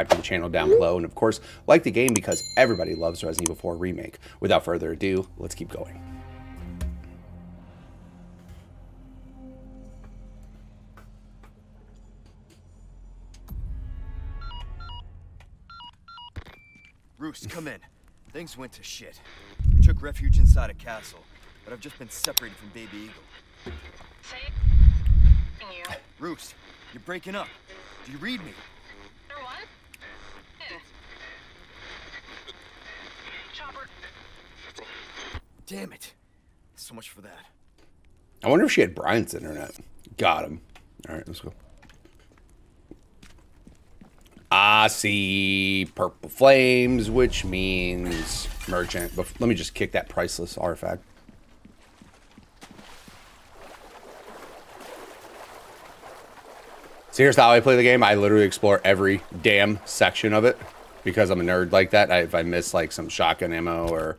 to the channel down below. And of course, like the game because everybody loves Resident Evil 4 Remake. Without further ado, let's keep going. Roost, come in. Things went to shit. We took refuge inside a castle, but I've just been separated from Baby Eagle. Say you. Roost, you're breaking up. Do you read me? Or what? In. Chopper. Damn it. So much for that. I wonder if she had Brian's internet. Got him. All right, let's go. I see purple flames, which means merchant. But let me just kick that priceless artifact. So here's how I play the game. I literally explore every damn section of it because I'm a nerd like that. I, if I miss like some shotgun ammo or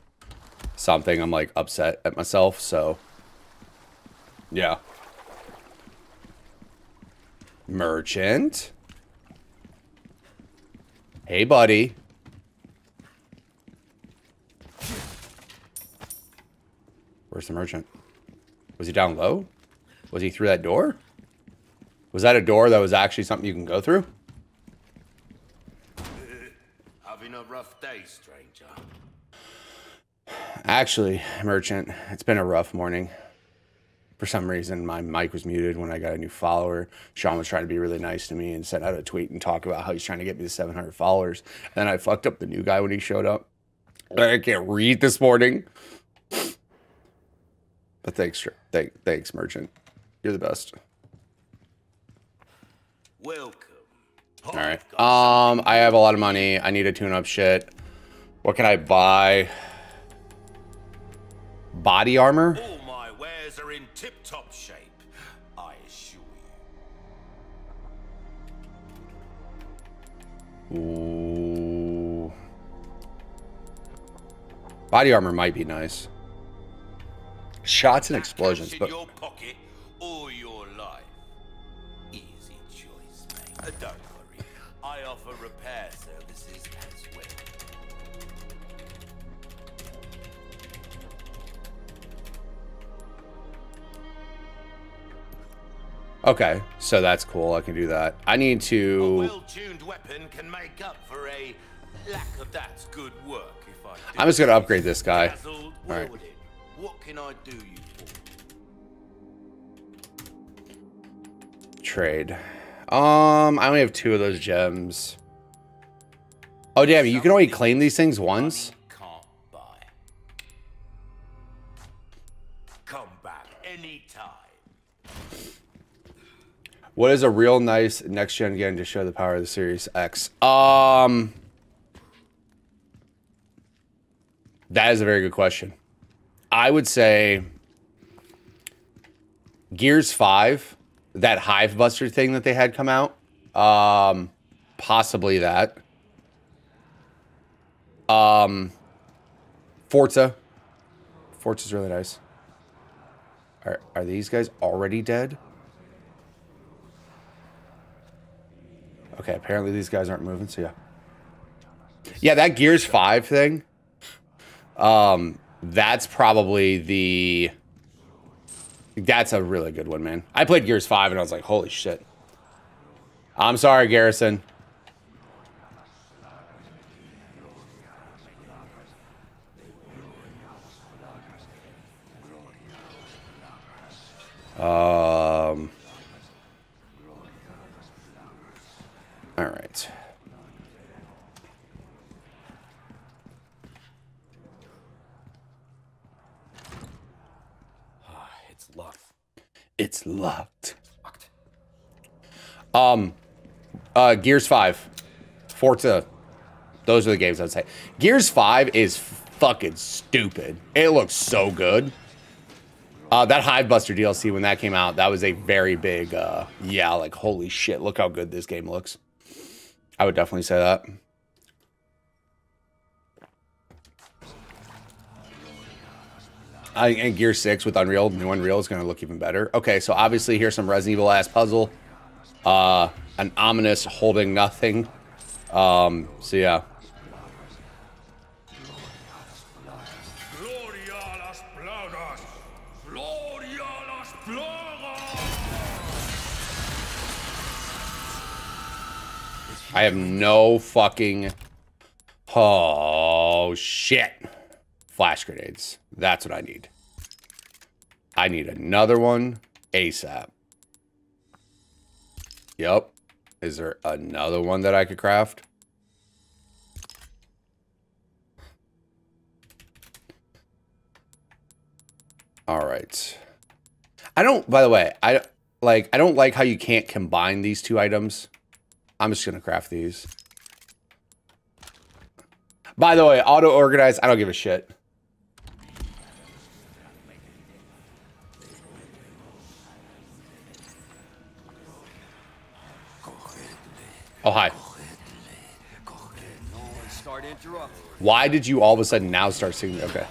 something, I'm like upset at myself. So yeah. Merchant. Hey, buddy. Where's the merchant? Was he down low? Was he through that door? Was that a door that was actually something you can go through? Having a rough day, stranger. Actually, merchant, it's been a rough morning. For some reason, my mic was muted when I got a new follower. Sean was trying to be really nice to me and sent out a tweet and talk about how he's trying to get me to 700 followers. And then I fucked up the new guy when he showed up. I can't read this morning. But thanks, thank, thanks, merchant. You're the best. Welcome. All right. Um, I have a lot of money. I need a tune-up shit. What can I buy? Body armor? All my wares are in tip-top shape, I assure you. Ooh. Body armor might be nice. Shots and explosions, but okay, so that's cool. I can do that. I need A to. well-tuned weapon can make up for a lack of that good work. If I do I'm just gonna upgrade this guy. Dazzled right. What can I do you for? Trade. Um, I only have two of those gems. Oh damn! You can only claim these things once. What is a real nice next gen game to show the power of the Series X? Um, that is a very good question. I would say Gears Five, that Hive Buster thing that they had come out. Um, possibly that. Um, Forza. Forza's really nice. Are are these guys already dead? Okay, apparently these guys aren't moving, so yeah. Yeah, that Gears 5 thing. Um, that's probably the that's a really good one, man. I played Gears 5 and I was like, holy shit. I'm sorry, Garrison. Um All right. It's locked. It's locked. Um, uh, Gears 5, Forza. Those are the games I'd say. Gears 5 is fucking stupid. It looks so good. Uh, that Hive Buster DLC, when that came out, that was a very big, uh, yeah, like, holy shit, look how good this game looks. I would definitely say that. I and Gear 6 with Unreal, new Unreal is going to look even better. Okay, so obviously here's some Resident Evil ass puzzle. Uh, an ominous holding nothing. Um, so yeah. I have no fucking. Oh shit! Flash grenades. That's what I need. I need another one ASAP. Yep. Is there another one that I could craft? All right. I don't. By the way, I like. I don't like how you can't combine these two items. I'm just gonna craft these. By the way, auto organize. I don't give a shit. Oh hi. Start to interrupt. Why did you all of a sudden now start singing? Okay.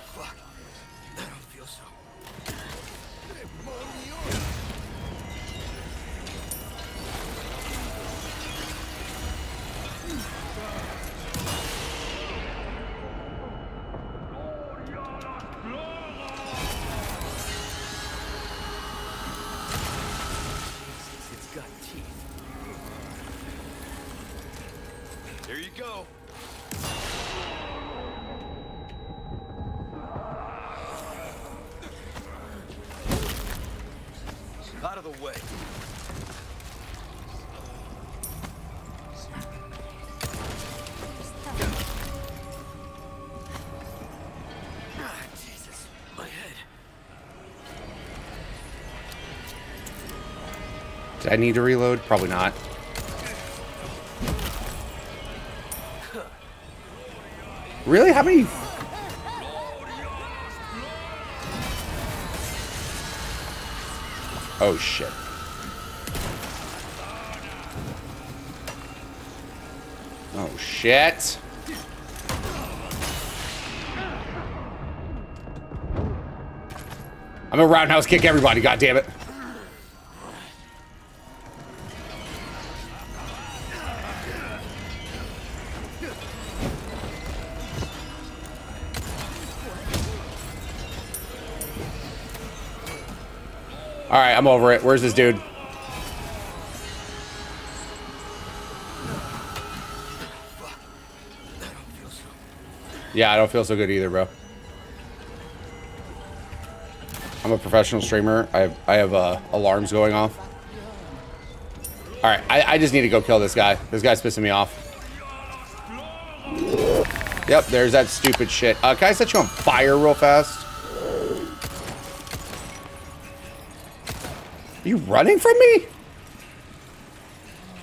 Did I need to reload? Probably not. Really? How many? Oh shit. Oh shit. I'm a roundhouse kick everybody, god damn it. All right, I'm over it. Where's this dude? Yeah, I don't feel so good either, bro. I'm a professional streamer. I have I have uh, alarms going off. All right, I, I just need to go kill this guy. This guy's pissing me off. Yep, there's that stupid shit. Uh, can I set you on fire real fast? You running from me?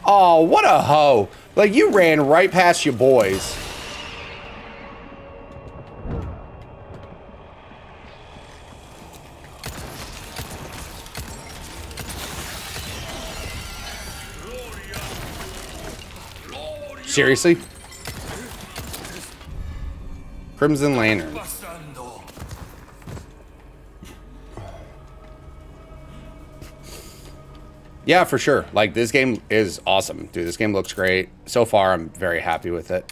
Oh, what a hoe. Like, you ran right past your boys. Seriously? Crimson Lantern. Yeah, for sure. Like this game is awesome, dude. This game looks great. So far, I'm very happy with it.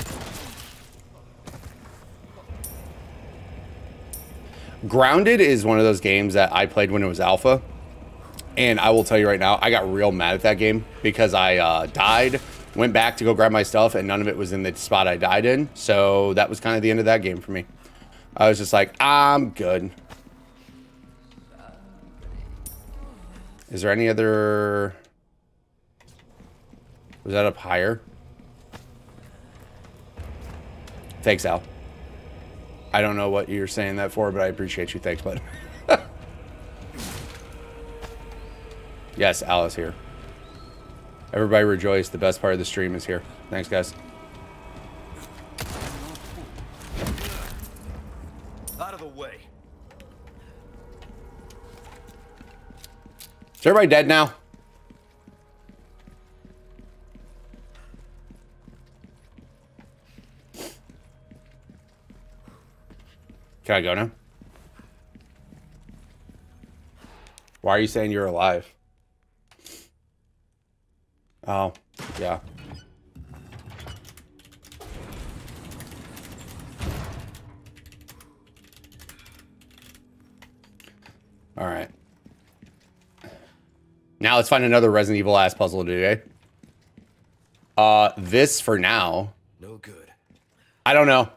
Grounded is one of those games that I played when it was alpha. And I will tell you right now, I got real mad at that game because I uh, died, went back to go grab my stuff, and none of it was in the spot I died in. So that was kind of the end of that game for me. I was just like, I'm good. Is there any other... Was that up higher? Thanks, Al. I don't know what you're saying that for, but I appreciate you. Thanks, bud. yes, Al is here. Everybody rejoice. The best part of the stream is here. Thanks, guys. Is everybody dead now? Can I go now? Why are you saying you're alive? Oh, yeah. All right. Now let's find another Resident Evil ass puzzle to do. Eh? Uh, this for now. No good. I don't know.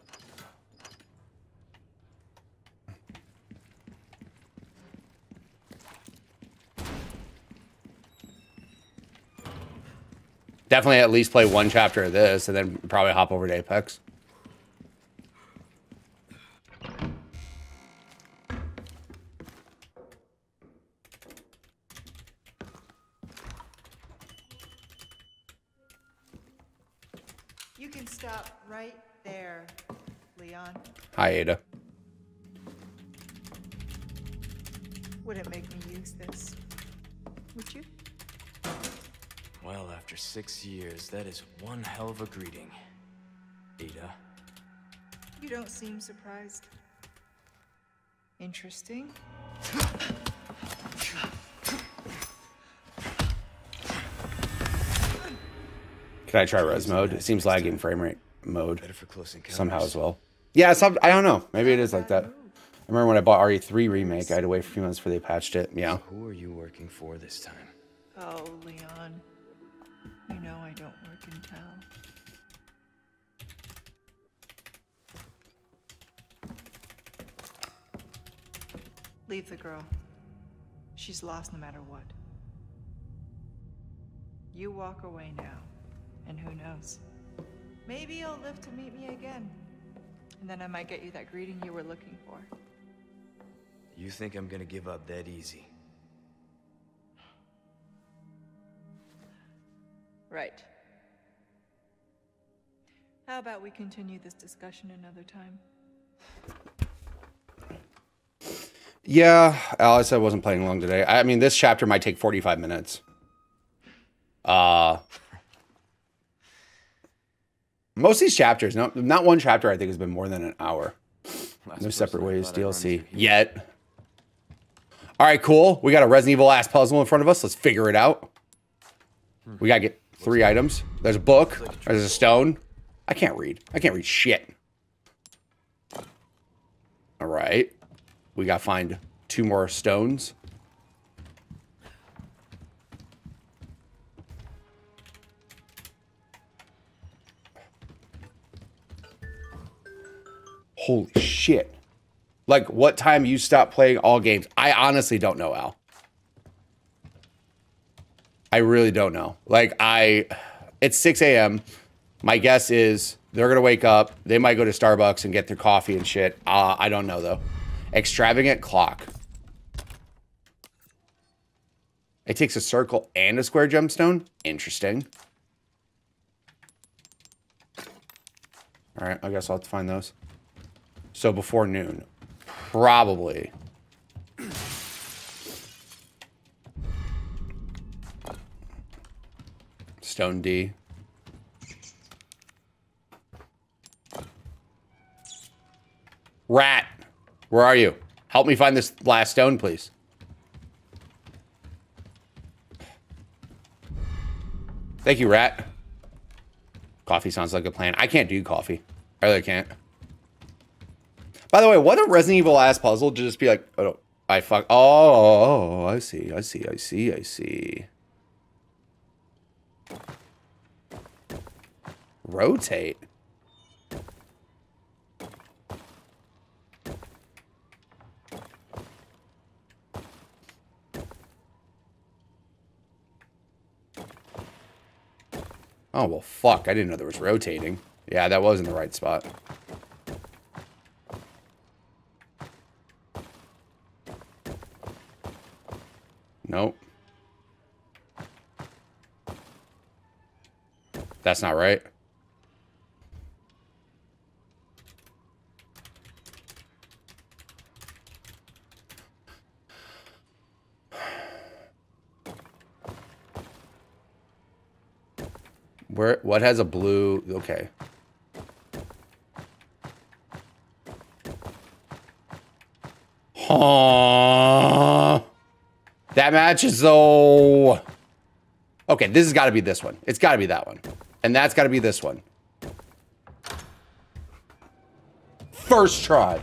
Definitely at least play one chapter of this and then probably hop over to Apex. There, Leon. Hi, Ada. Wouldn't make me use this. Would you? Well, after six years, that is one hell of a greeting. Ada. You don't seem surprised. Interesting. Can I try res mode? It seems lagging frame rate mode Better for close encounters. somehow as well. Yeah, some, I don't know. Maybe it is like that. I remember when I bought RE3 remake, I had to wait for a few months before they patched it. Yeah. Who are you working for this time? Oh, Leon. You know I don't work in town. Leave the girl. She's lost no matter what. You walk away now, and who knows? Maybe you'll live to meet me again. And then I might get you that greeting you were looking for. You think I'm gonna give up that easy? Right. How about we continue this discussion another time? Yeah, Alice, I wasn't playing long today. I mean, this chapter might take 45 minutes. Uh, most of these chapters, no, not one chapter I think has been more than an hour. No separate ways DLC yet. All right, cool. We got a Resident Evil ass puzzle in front of us. Let's figure it out. We gotta get three items. There's a book. There's a stone. I can't read. I can't read shit. All right. We gotta find two more stones. Holy shit. Like, what time you stop playing all games? I honestly don't know, Al. I really don't know. Like, I, it's 6 a.m. My guess is they're going to wake up. They might go to Starbucks and get their coffee and shit. Uh, I don't know, though. Extravagant clock. It takes a circle and a square gemstone. Interesting. All right, I guess I'll have to find those. So before noon. Probably. Stone D. Rat, where are you? Help me find this last stone, please. Thank you, Rat. Coffee sounds like a plan. I can't do coffee. I really can't. By the way, what a Resident Evil ass puzzle to just be like, oh, I fuck. Oh, I see, I see, I see, I see. Rotate. Oh, well, fuck. I didn't know there was rotating. Yeah, that was in the right spot. That's not right. Where what has a blue okay. Huh. That matches though. Okay, this has got to be this one. It's got to be that one. And that's got to be this one. First try.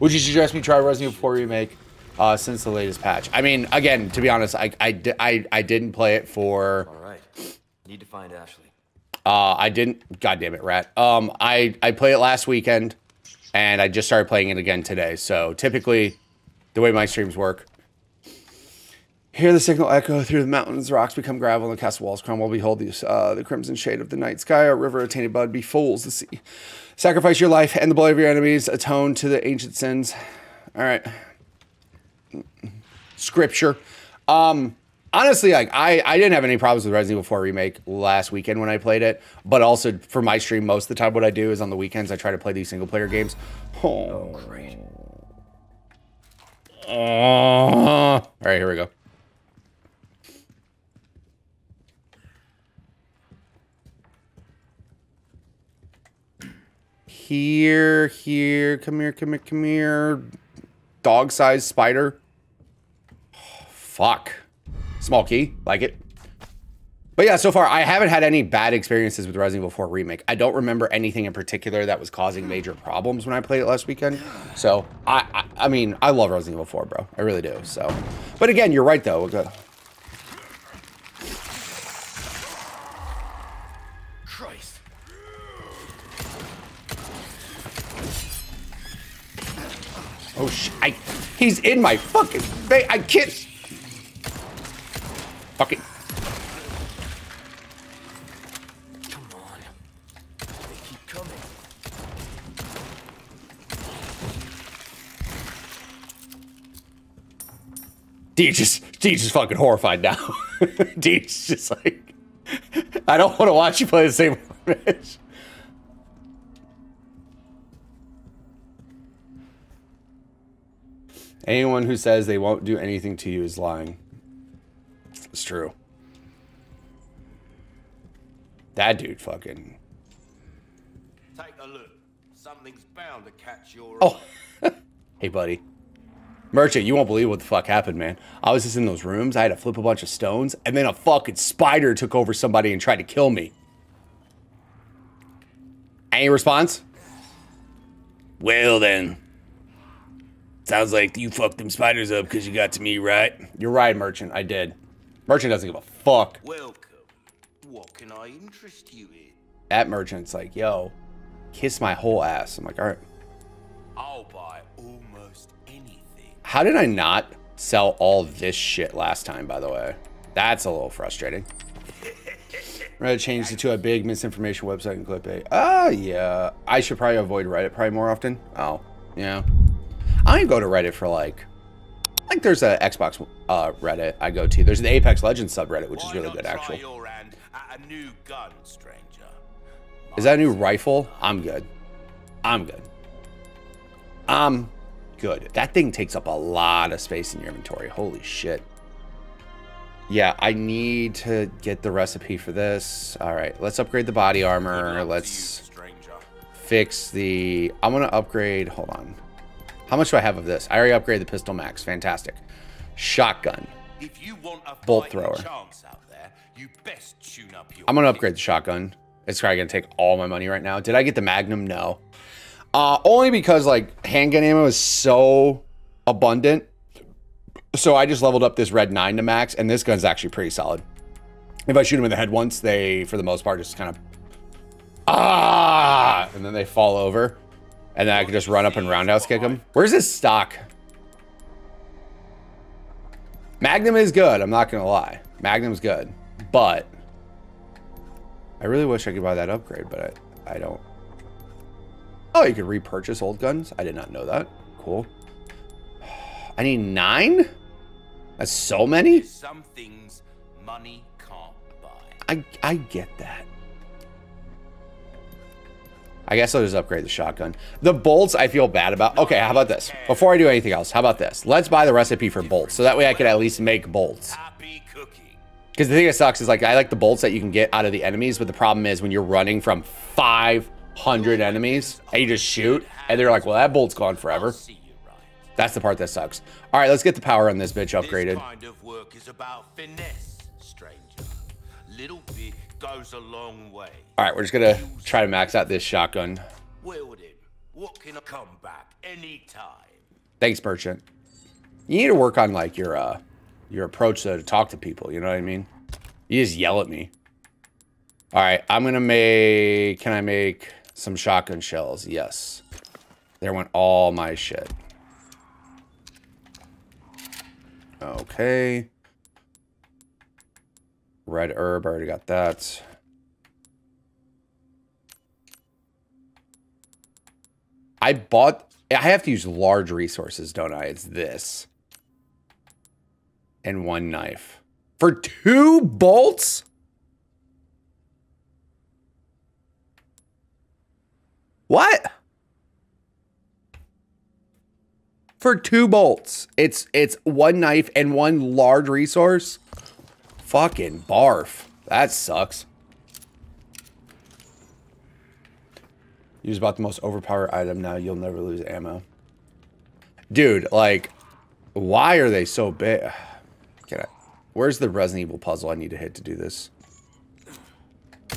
Would you suggest me try Resident Evil 4 Remake? uh, since the latest patch. I mean, again, to be honest, I I, I, I didn't play it for All right. Need to find Ashley. uh, I didn't. God damn it, rat. Um, I I played it last weekend, and I just started playing it again today. So typically, the way my streams work. Hear the signal echo through the mountains, rocks become gravel, and the castle walls crumble. Behold the, uh, the crimson shade of the night sky, a river, a tainted bud, befools the sea. Sacrifice your life and the blood of your enemies, atone to the ancient sins. All right. Scripture. Um, honestly, like I, I didn't have any problems with Resident Evil 4 remake last weekend when I played it, but also for my stream, most of the time, what I do is on the weekends I try to play these single player games. Oh, Great. Uh, all right, here we go. Here, here, come here, come here, come here. Dog sized spider. fuck. Small key, like it. But yeah, so far I haven't had any bad experiences with Resident Evil 4 Remake. I don't remember anything in particular that was causing major problems when I played it last weekend. So I, I, I mean, I love Resident Evil 4, bro. I really do. So, but again, you're right though. Oh sh! I, he's in my fucking face. I can't. Fucking. Come on. They keep coming. Deej just Deej is fucking horrified now. Deej just like I don't want to watch you play the same match. Anyone who says they won't do anything to you is lying. It's true. That dude fucking Take a look. Something's bound to catch your Oh, hey, buddy. Merchant, you won't believe what the fuck happened, man. I was just in those rooms. I had to flip a bunch of stones, and then a fucking spider took over somebody and tried to kill me. Any response? Well, then. Sounds like you fucked them spiders up because you got to me, right? You're right, Merchant. I did. Merchant doesn't give a fuck. Welcome. What can I interest you in? At Merchant's like, yo, kiss my whole ass. I'm like, all right. I'll buy almost anything. How did I not sell all this shit last time, by the way? That's a little frustrating. I'm gonna change it to a big misinformation website and clickbait. Ah, yeah. I should probably avoid Reddit probably more often. Oh, yeah. I go to Reddit for like, like there's a Xbox uh, Reddit I go to. There's an Apex Legends subreddit, which is really good, actually. your hand at a new gun? Is that a new rifle? I'm good. I'm good. I'm good. That thing takes up a lot of space in your inventory. Holy shit. Yeah, I need to get the recipe for this. All right, let's upgrade the body armor. Let's you, fix the... I'm going to upgrade... Hold on. How much do I have of this? I already upgraded the pistol max. Fantastic. Shotgun. If you want a Bolt thrower. out there, you best tune up your I'm gonna upgrade the shotgun. It's probably gonna take all my money right now. Did I get the Magnum? No. Uh, only because like handgun ammo is so abundant. So I just leveled up this red nine to max, and this gun's actually pretty solid. If I shoot them in the head once, they for the most part just kind of ah, and then they fall over, and then I can just run up and roundhouse kick him. Where's his stock? Magnum is good. I'm not gonna lie. Magnum's good, but I really wish I could buy that upgrade, but I, I don't. Oh, you could repurchase old guns? I did not know that. Cool. I need nine? That's so many? Some things money can't buy. I, I get that. I guess I'll just upgrade the shotgun. The bolts I feel bad about. Okay, how about this? Before I do anything else, how about this? Let's buy the recipe for bolts. So that way I could at least make bolts. Happy cooking. Because the thing that sucks is like I like the bolts that you can get out of the enemies, but the problem is when you're running from 500 enemies and you just shoot, and they're like, well, that bolt's gone forever. See you right. That's the part that sucks. All right, let's get the power on this bitch This upgraded. Kind of work is about finesse, stranger. Little bit goes a long way. All right, we're just gonna try to max out this shotgun. Wield him. What can come back anytime? Thanks, merchant. You need to work on like your uh your approach to talk to people, you know what I mean? You just yell at me. All right, I'm going to make can I make some shotgun shells? Yes. There went all my shit. Okay. Red herb, I already got that. I bought, I have to use large resources, don't I? It's this. And one knife. For two bolts? What? For two bolts. It's it's one knife and one large resource. Fucking barf. That sucks. Use about the most overpowered item now. You'll never lose ammo. Dude, like, why are they so big? Can I, where's the Resident Evil puzzle I need to hit to do this?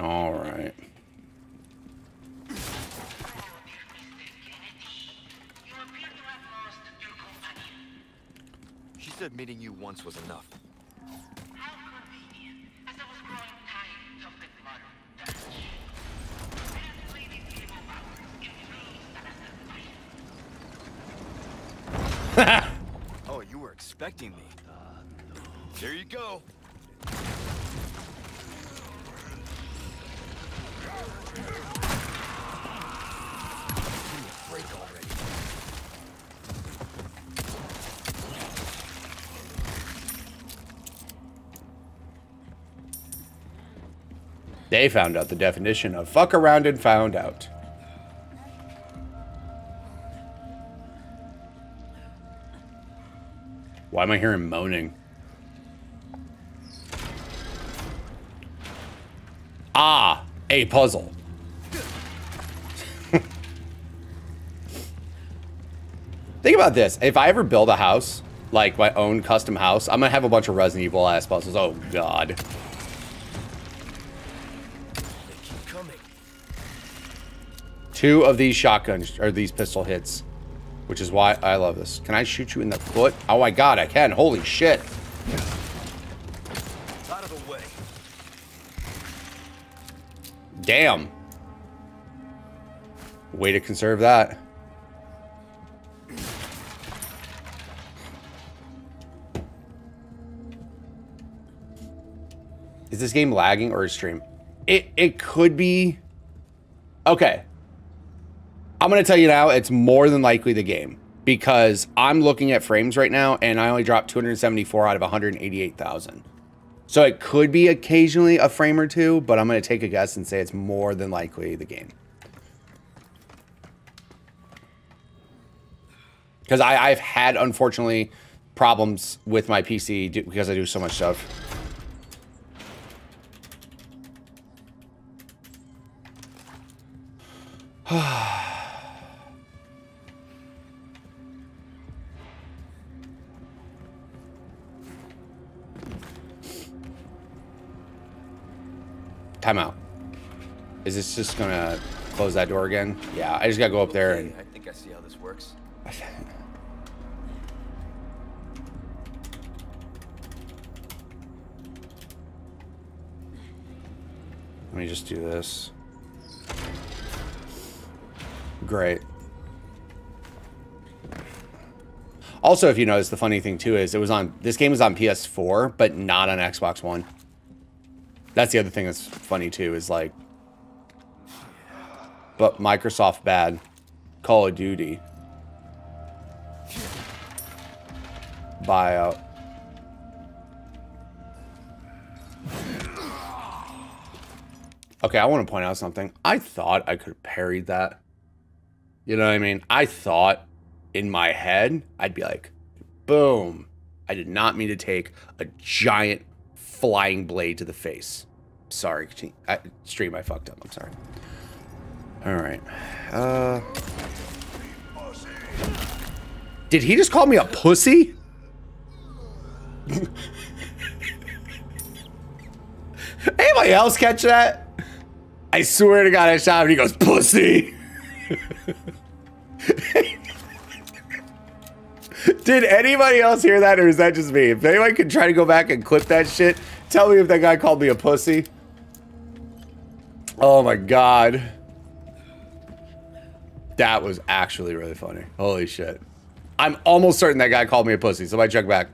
All right. Said meeting you once was enough. How convenient. As I was growing tired of the blood damage. Apparently these evil powers improves the life. Oh, you were expecting me. There you go. Break already. They found out the definition of fuck around and found out. Why am I hearing moaning? Ah, a puzzle. Think about this. If I ever build a house, like my own custom house, I'm gonna have a bunch of Resident Evil ass puzzles. Oh god. Two of these shotguns, or these pistol hits. Which is why I love this. Can I shoot you in the foot? Oh my god, I can. Holy shit. Out of the way. Damn. Way to conserve that. Is this game lagging or is stream? It it could be. Okay. I'm gonna tell you now, it's more than likely the game because I'm looking at frames right now and I only dropped 274 out of 188,000. So it could be occasionally a frame or two, but I'm going to take a guess and say it's more than likely the game. Because I've had, unfortunately, problems with my PC do, because I do so much stuff. Time out. Is this just gonna close that door again? Yeah, I just gotta go up there and I think I see how this works. let me just do this. Great. Also, if you notice, the funny thing too is it was on this game was on PS4, but not on Xbox One. That's the other thing that's funny too is like, but Microsoft bad, Call of Duty, buyout. Okay, I want to point out something. I thought I could have parried that. You know what I mean? I thought in my head, I'd be like, boom. I did not mean to take a giant flying blade to the face. Sorry, I, stream, I fucked up. I'm sorry. All right. Uh, did he just call me a pussy? Anybody else catch that? I swear to God, I shot him he goes, pussy. Did anybody else hear that or is that just me? If anyone could try to go back and clip that shit, tell me if that guy called me a pussy. Oh my God. That was actually really funny. Holy shit. I'm almost certain that guy called me a pussy. Somebody check back.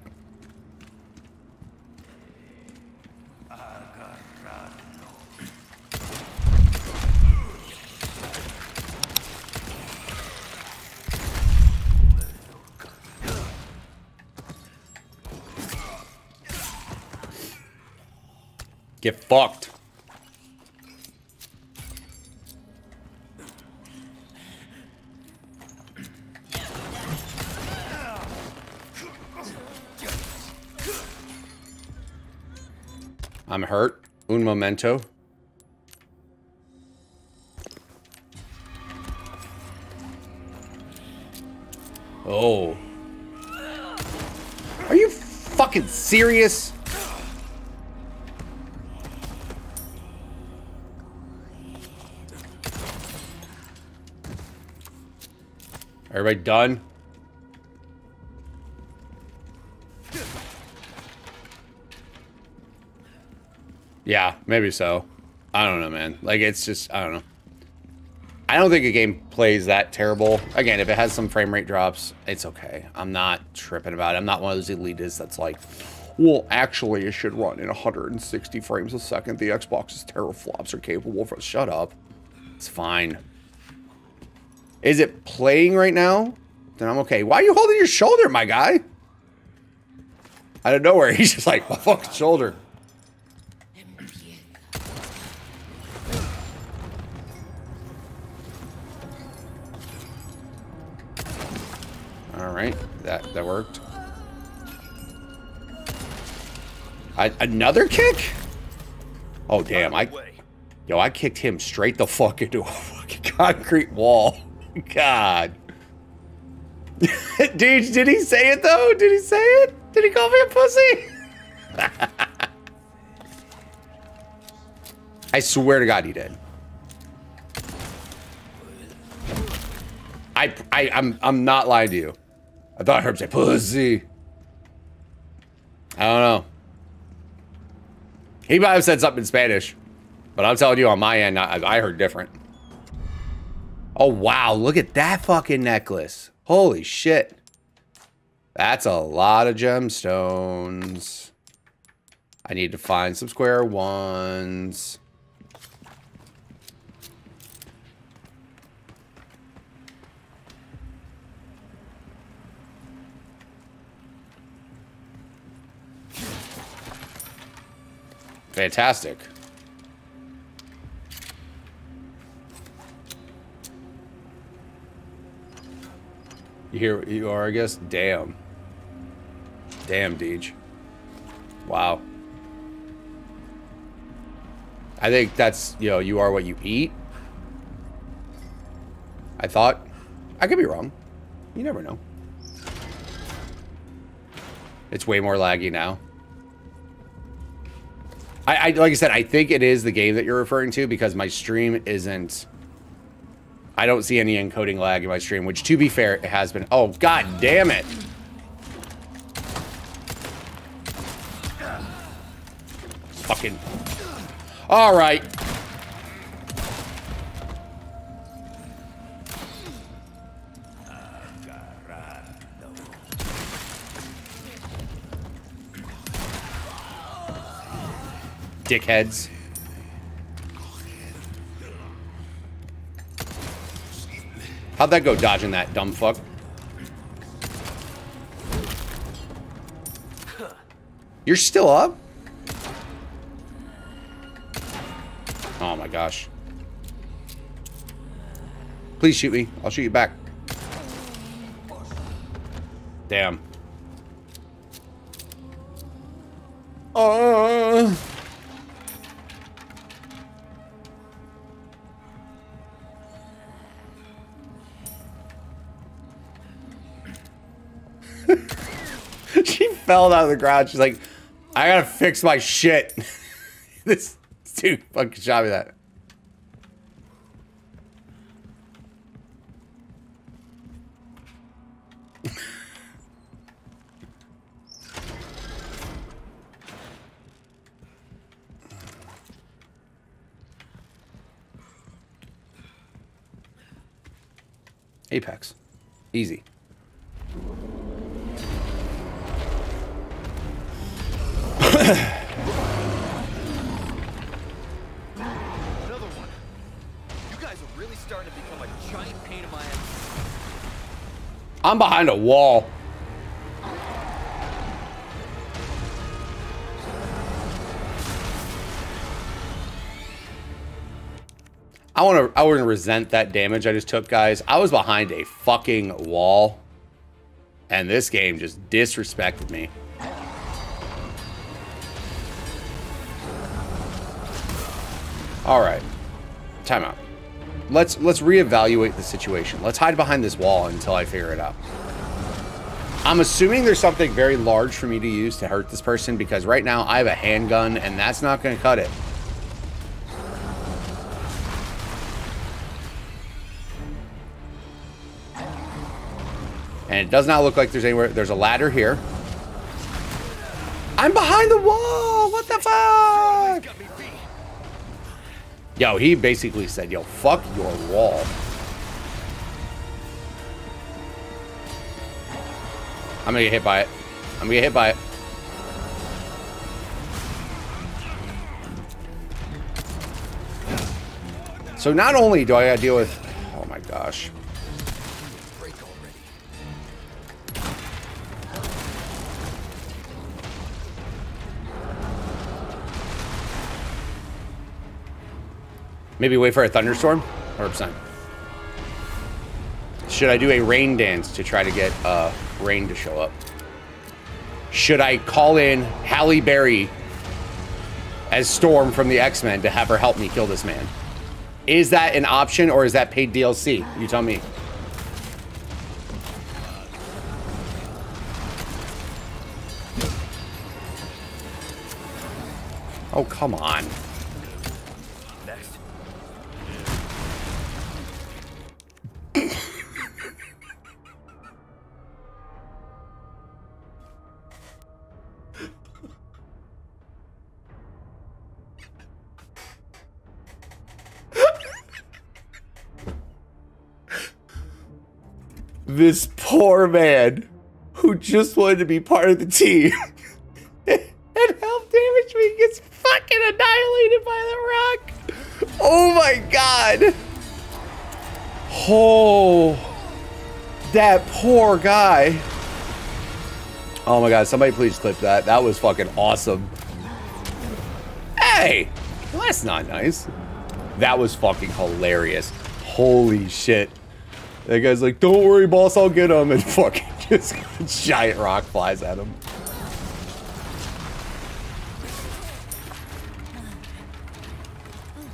Get fucked. I'm hurt. Un momento. Oh. Are you fucking serious? Everybody done? Yeah, maybe so. I don't know, man. Like, it's just, I don't know. I don't think a game plays that terrible. Again, if it has some frame rate drops, it's okay. I'm not tripping about it. I'm not one of those elitists that's like, well, actually, it should run in 160 frames a second. The Xbox's teraflops are capable of... Shut up. It's fine. Is it playing right now? Then I'm okay. Why are you holding your shoulder, my guy? Out of nowhere, he's just like, my fucking shoulder. All right, that that worked. I, another kick? Oh damn! I yo, I kicked him straight the fuck into a fucking concrete wall. God. Dude, did he say it though? Did he say it? Did he call me a pussy? I swear to God he did. I, I, I'm, I'm not lying to you. I thought him say pussy. I don't know. He might have said something in Spanish, but I'm telling you on my end, I, I heard different. Oh, wow. Look at that fucking necklace. Holy shit. That's a lot of gemstones. I need to find some square ones. Fantastic. You hear you are, I guess? Damn. Damn, Deej. Wow. I think that's, you know, you are what you eat. I thought. I could be wrong. You never know. It's way more laggy now. I, I, like I said, I think it is the game that you're referring to because my stream isn't. I don't see any encoding lag in my stream, which to be fair, it has been. Oh, god damn it. Fucking. All right. Dickheads. How'd that go dodging that, dumb fuck? You're still up? Oh my gosh. Please shoot me. I'll shoot you back. Damn. Uh... fell out of the ground. She's like, I gotta fix my shit. this dude fucking shot me that. Apex. Easy. Another one. You guys are really starting to become a giant pain in my ass. I'm behind a wall. I want to I to resent that damage I just took, guys. I was behind a fucking wall and this game just disrespected me. All right. Time out. Let's let's reevaluate the situation. Let's hide behind this wall until I figure it out. I'm assuming there's something very large for me to use to hurt this person because right now I have a handgun and that's not going to cut it. And it does not look like there's anywhere. There's a ladder here. I'm behind the wall. What the fuck? Yo, he basically said, yo, fuck your wall. I'm gonna get hit by it. I'm gonna get hit by it. So not only do I gotta deal with... Oh my gosh. Maybe wait for a thunderstorm? 100%. Should I do a rain dance to try to get uh, rain to show up? Should I call in Halle Berry as Storm from the X-Men to have her help me kill this man? Is that an option or is that paid DLC? You tell me. Oh, come on. This poor man who just wanted to be part of the team and help damage me gets fucking annihilated by the rock. Oh my god. Oh, that poor guy. Oh my god, somebody please clip that. That was fucking awesome. Hey, well, that's not nice. That was fucking hilarious. Holy shit. That guy's like, don't worry, boss, I'll get him. And fucking just giant rock flies at him.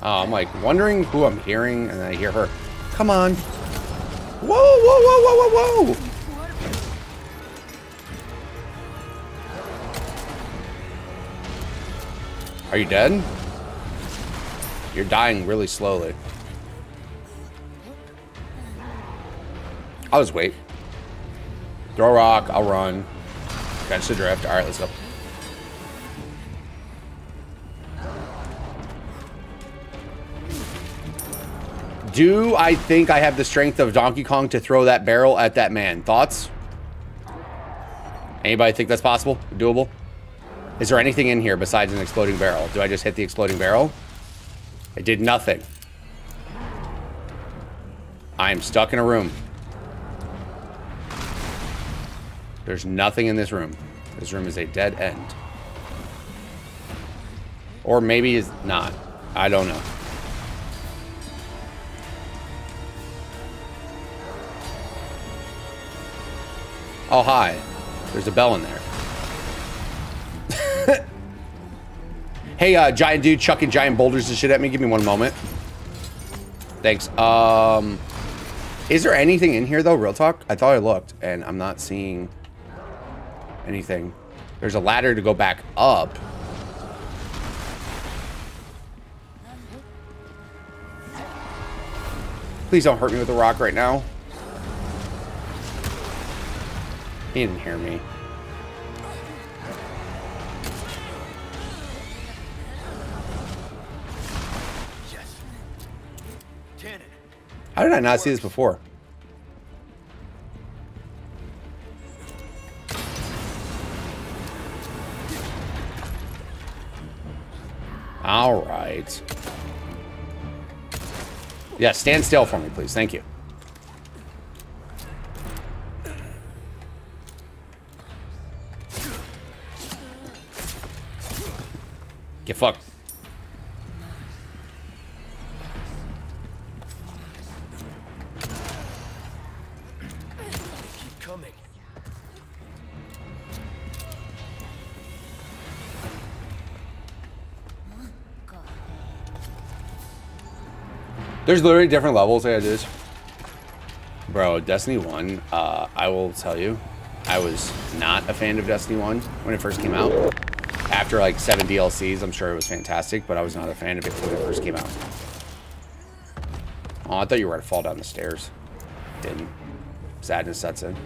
Oh, I'm like wondering who I'm hearing, and I hear her. Come on. Whoa, whoa, whoa, whoa, whoa, whoa. Are you dead? You're dying really slowly. I'll just wait. Throw a rock, I'll run. Catch the drift. Alright, let's go. Do I think I have the strength of Donkey Kong to throw that barrel at that man? Thoughts? Anybody think that's possible? Doable? Is there anything in here besides an exploding barrel? Do I just hit the exploding barrel? I did nothing. I am stuck in a room. There's nothing in this room. This room is a dead end. Or maybe it's not. I don't know. Oh, hi. There's a bell in there. hey, uh, giant dude chucking giant boulders and shit at me. Give me one moment. Thanks. Um, is there anything in here, though? Real talk? I thought I looked, and I'm not seeing anything. There's a ladder to go back up. Please don't hurt me with a rock right now. He didn't hear me. Yes. How did I not see this before? All right. Yeah, stand still for me, please. Thank you. Get fucked. There's literally different levels. Yeah, is. Bro, Destiny 1, uh, I will tell you, I was not a fan of Destiny 1 when it first came out. After like seven DLCs, I'm sure it was fantastic, but I was not a fan of it when it first came out. Oh, I thought you were going to fall down the stairs. Didn't. Sadness sets in.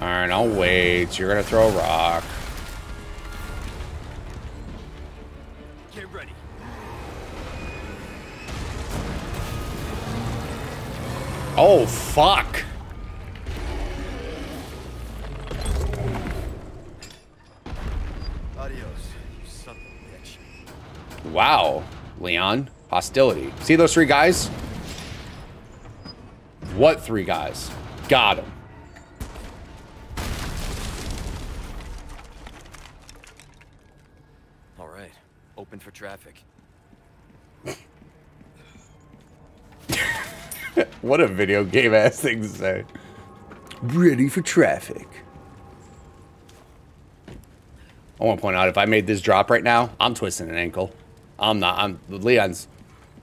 Alright, I'll wait. You're going to throw a rock. Oh, fuck. Adios, you son of a bitch. Wow, Leon. Hostility. See those three guys? What three guys? Got him. All right, open for traffic. What a video game ass thing to say. Ready for traffic. I want to point out if I made this drop right now, I'm twisting an ankle. I'm not. I'm Leon's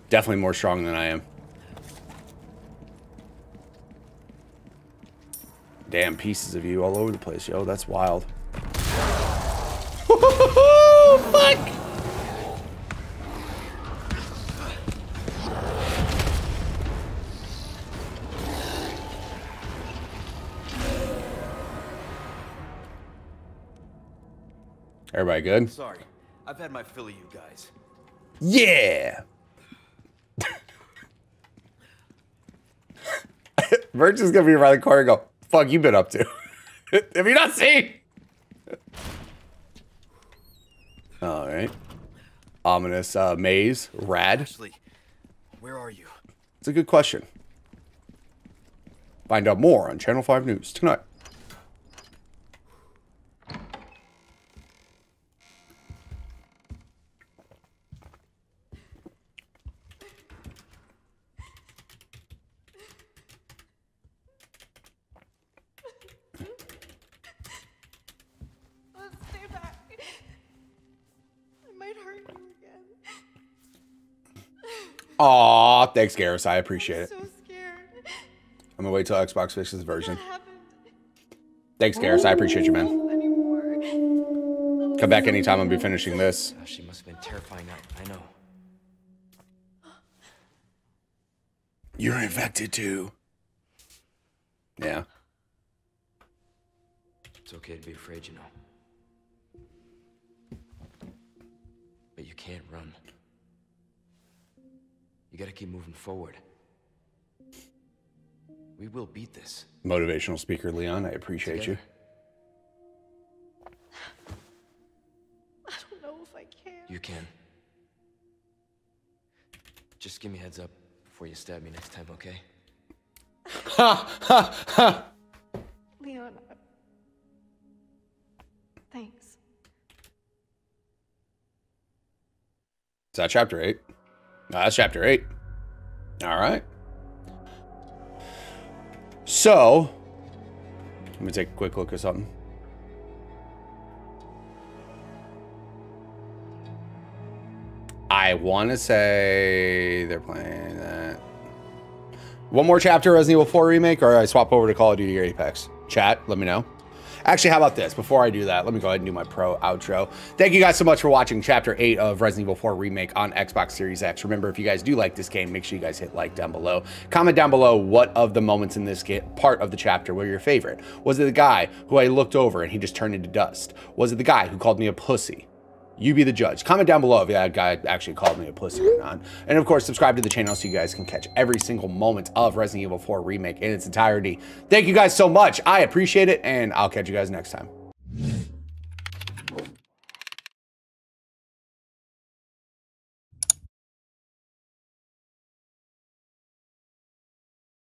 definitely more strong than I am. Damn pieces of you all over the place, yo. That's wild. Fuck. Everybody good? Sorry, I've had my fill of you guys. Yeah. Merch is gonna be around the corner and go, fuck you been up to? Have you not seen? Alright. Ominous uh, maze. Rad. Ashley, where are you? It's a good question. Find out more on Channel 5 News tonight. Thanks, Garrus. I appreciate it. So scared. I'm gonna wait till Xbox fixes the version. Thanks, Garrus. I appreciate you, man. Come back anytime I'll be finishing this. Uh, she must have been terrifying night. I know. You're infected too. Yeah. It's okay to be afraid, you know. Keep moving forward. We will beat this. Motivational speaker, Leon. I appreciate you. I don't know if I can. You can. Just give me a heads up before you stab me next time, okay? Ha ha ha. Leon. Uh, thanks. Is that chapter eight? No, that's chapter eight. All right. So, let me take a quick look at something. I want to say they're playing that. One more chapter Resident Evil 4 remake, or I swap over to Call of Duty or Apex. Chat, let me know. Actually, how about this? Before I do that, let me go ahead and do my pro outro. Thank you guys so much for watching Chapter 8 of Resident Evil 4 Remake on Xbox Series X. Remember, if you guys do like this game, make sure you guys hit like down below. Comment down below what of the moments in this part of the chapter were your favorite. Was it the guy who I looked over and he just turned into dust? Was it the guy who called me a pussy? You be the judge. Comment down below if that guy actually called me a pussy or not. And of course, subscribe to the channel so you guys can catch every single moment of Resident Evil 4 Remake in its entirety. Thank you guys so much. I appreciate it, and I'll catch you guys next time.